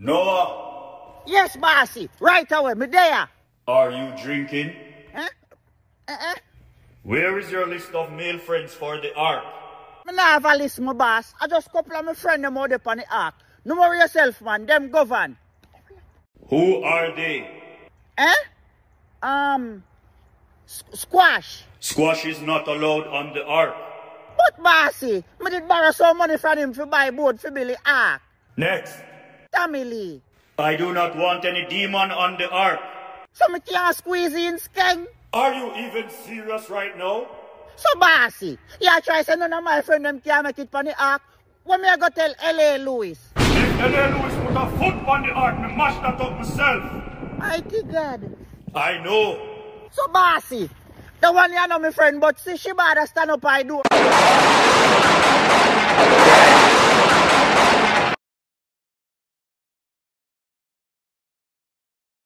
Noah, Yes, bossy. Right away. Me there. are you drinking? Huh? Uh-uh. Where is your list of male friends for the ark? Me not have a list, my boss. I just couple of my friend them out there on the ark. No worry yourself, man. Them govern. Who are they? Eh? Um, squash. Squash is not allowed on the ark. But bossy, me did borrow some money from him to buy boat for Billy Ark. Next, Lee. I do not want any demon on the ark. So me can't squeeze in skeng. Are you even serious right now? So bossy, yeah try say none of my friend them can make it on the ark. When me I go tell L.A. Lewis? If L.A. Lewis put a foot on the ark, me mash that up myself. I think God. I know. So bossy, the one you know my friend, but see she bother stand up I do.